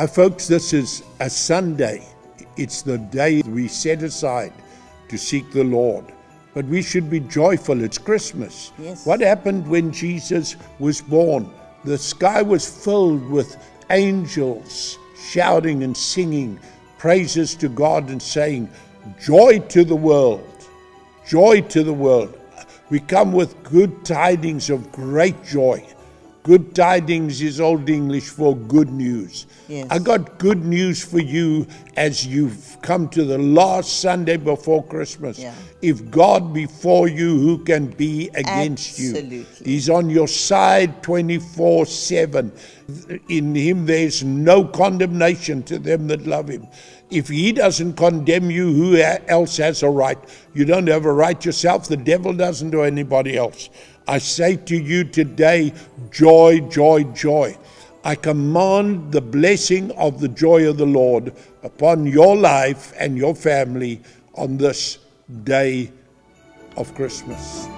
Hi, folks, this is a Sunday. It's the day we set aside to seek the Lord. But we should be joyful. It's Christmas. Yes. What happened when Jesus was born? The sky was filled with angels shouting and singing praises to God and saying, Joy to the world, joy to the world. We come with good tidings of great joy. Good tidings is Old English for good news. Yes. I got good news for you as you've come to the last Sunday before Christmas. Yeah. If God be for you, who can be against you? Absolutely. He's on your side 24 7. In Him there's no condemnation to them that love Him. If He doesn't condemn you, who else has a right? You don't have a right yourself. The devil doesn't or anybody else. I say to you today, joy, joy, joy. I command the blessing of the joy of the Lord upon your life and your family on this day of Christmas.